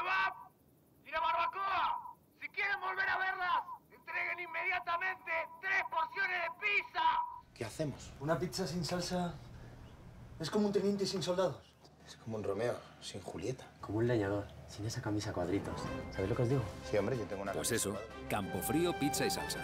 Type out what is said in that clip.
kebab y la barbacoa. Si quieren volver a verlas, entreguen inmediatamente tres porciones de pizza. ¿Qué hacemos? Una pizza sin salsa es como un teniente sin soldados. Es como un Romeo sin Julieta. Como un leñador sin esa camisa cuadritos. ¿Sabéis lo que os digo? Sí, hombre, yo tengo una... Pues eso, Campo Frío, pizza y salsa.